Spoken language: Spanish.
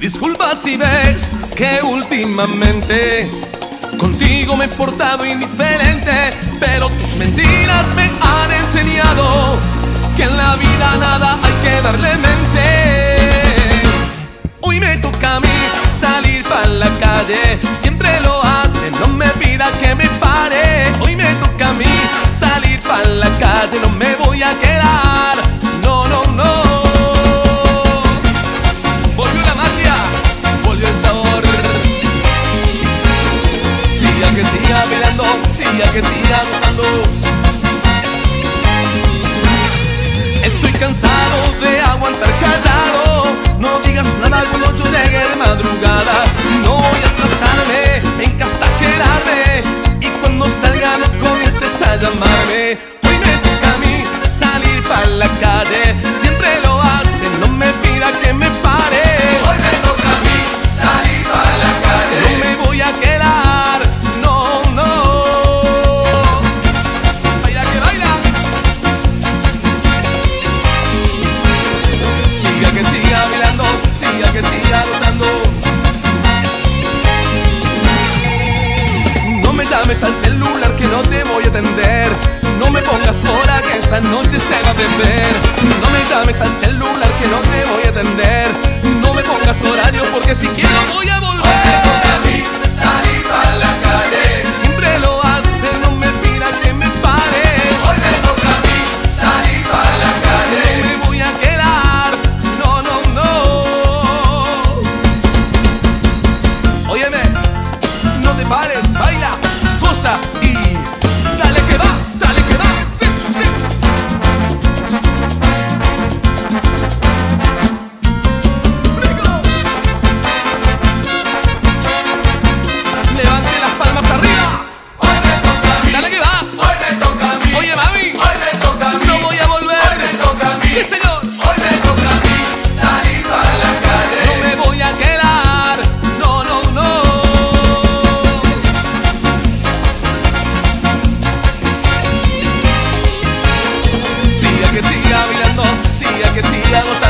Disculpa si ves que últimamente contigo me he portado indiferente, pero tus mentiras me han enseñado que en la vida nada hay que darle mente. Hoy me toca a mí salir para la calle, siempre lo hace, no me pida que me pare. Hoy me toca a mí salir para la calle, no me que siga gozando. Estoy cansado de aguantar callado. No digas nada cuando yo llegue de madrugada. Llames al celular que no te voy a atender. No me pongas hora que esta noche se va a beber. No me llames al celular que no te voy a atender. No me pongas horario porque si quiero voy a volver. bagunça hacía que sigamos